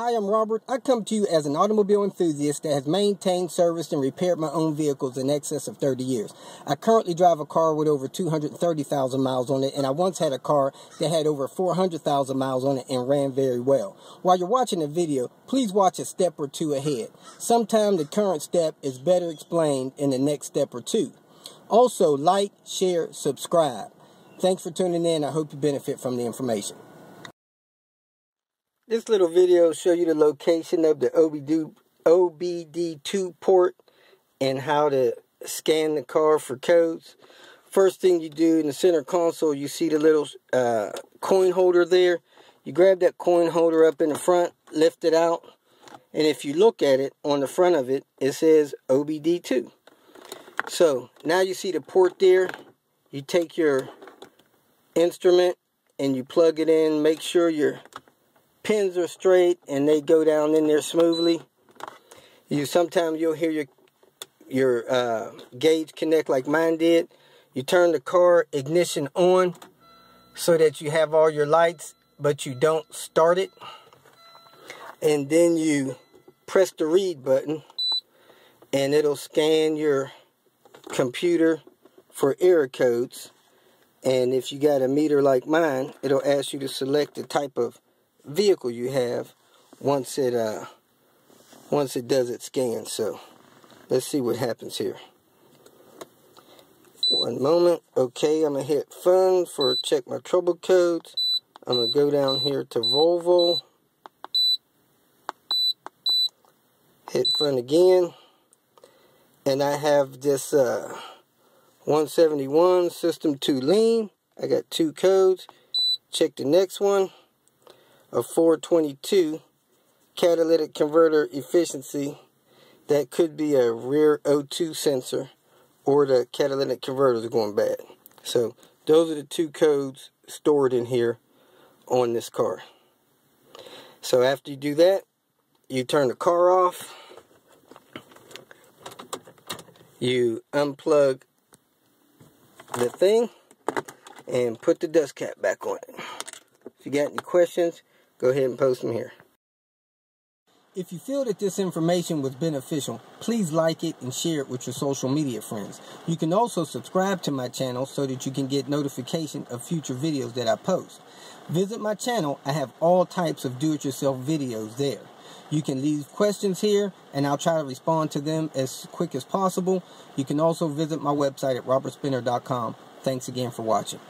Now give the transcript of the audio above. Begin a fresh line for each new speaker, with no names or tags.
Hi, I'm Robert. I come to you as an automobile enthusiast that has maintained, serviced, and repaired my own vehicles in excess of 30 years. I currently drive a car with over 230,000 miles on it, and I once had a car that had over 400,000 miles on it and ran very well. While you're watching the video, please watch a step or two ahead. Sometimes the current step is better explained in the next step or two. Also, like, share, subscribe. Thanks for tuning in. I hope you benefit from the information. This little video will show you the location of the OBD2 port and how to scan the car for codes. First thing you do in the center console, you see the little uh, coin holder there. You grab that coin holder up in the front, lift it out, and if you look at it on the front of it, it says OBD2. So now you see the port there. You take your instrument and you plug it in. Make sure your pins are straight and they go down in there smoothly. You sometimes you'll hear your your uh, gauge connect like mine did. You turn the car ignition on so that you have all your lights, but you don't start it. And then you press the read button and it'll scan your computer for error codes. And if you got a meter like mine, it'll ask you to select the type of vehicle you have once it uh, once it does its scan. So let's see what happens here. One moment. Okay, I'm gonna hit fun for check my trouble codes. I'm gonna go down here to Volvo. Hit fun again. And I have this uh, 171 system 2 lean. I got two codes. Check the next one of 422 catalytic converter efficiency that could be a rear O2 sensor or the catalytic converters going bad. So those are the two codes stored in here on this car. So after you do that, you turn the car off. You unplug the thing and put the dust cap back on it. If you got any questions, go ahead and post them here. If you feel that this information was beneficial, please like it and share it with your social media friends. You can also subscribe to my channel so that you can get notification of future videos that I post. Visit my channel. I have all types of do-it-yourself videos there. You can leave questions here and I'll try to respond to them as quick as possible. You can also visit my website at robertspinner.com. Thanks again for watching.